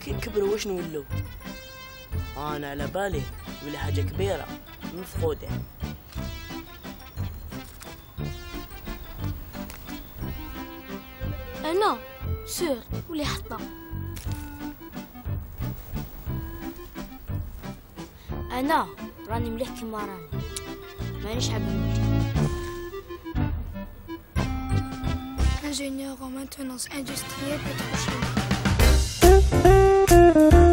كي كبروا واش نولوا أنا على بالي ولا حاجة كبيرة. مفقودة. أنا سور ولي حطه أنا راني مليح كيما راني مانيش حاب نوجه Ingénieur en maintenance industrielle pétrochimique.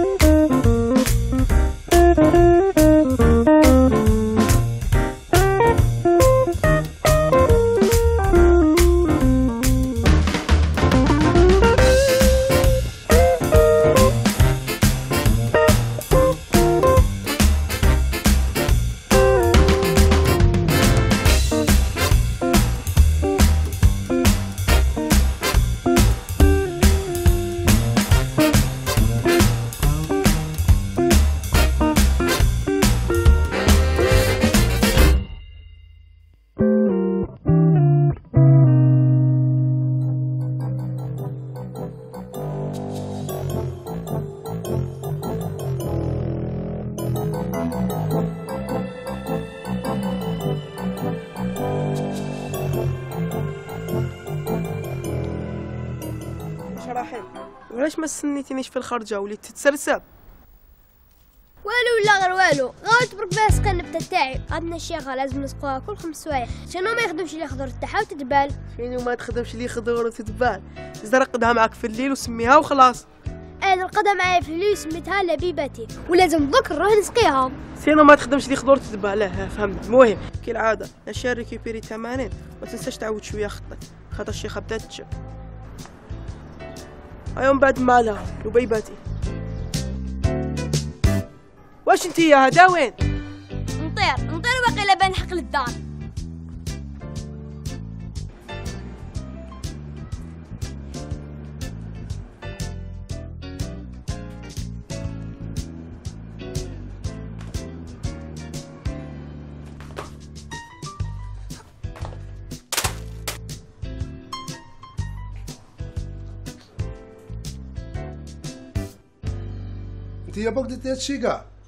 شراحين وعلاش ما سنيتينيش في الخرجة وليت تتسرسب والو لا غير والو. غاوت برك بها سقى النبته تاعي. عندنا الشيخه لازم نسقوها كل خمس سوايع. شنو ما يخدمش اللي خضر تاعها وتدبال شنو ما تخدمش لي خضر وتتبان زرقدها معاك في الليل وسميها وخلاص. أنا القدم معايا في الليل سميتها لبيبتي ولازم بكره نروح نسقيها سينو ما تخدمش لي خضر وتتبان لا فهمنا. المهم كالعادة اشياء ريكيبيري 80 ما تنساش تعاود شوية خطك. خاطر الشيخه بدات تشب. أيوم بعد مالها لبيبتي واش انتي يا هدا وين نطير نطير باقي لا بنحق للدار Ti je Bog da.